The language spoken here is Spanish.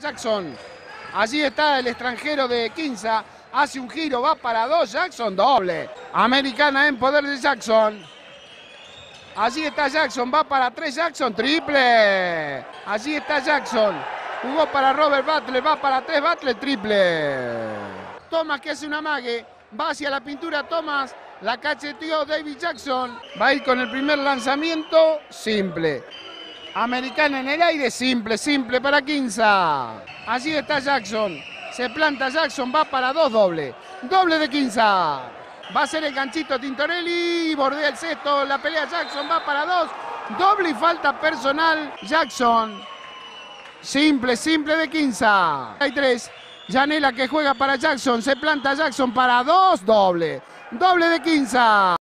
Jackson. Allí está el extranjero de Quinza. Hace un giro, va para dos. Jackson, doble. Americana en poder de Jackson. Allí está Jackson, va para tres Jackson, triple. Allí está Jackson. Jugó para Robert Butler, va para tres Butler, triple. Thomas que hace una mague. Va hacia la pintura Thomas. La cacheteó David Jackson. Va a ir con el primer lanzamiento. Simple. Americana en el aire, simple, simple para Quinza. Allí está Jackson. Se planta Jackson, va para dos doble. Doble de Quinza. Va a ser el ganchito Tintorelli. Bordea el sexto. La pelea Jackson va para dos. Doble y falta personal. Jackson. Simple, simple de Quinza. Hay tres. Janela que juega para Jackson. Se planta Jackson para dos. Doble. Doble de Quinza.